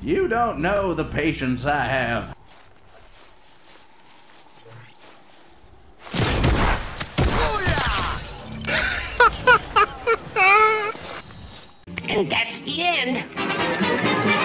You don't know the patience I have. and that's the end.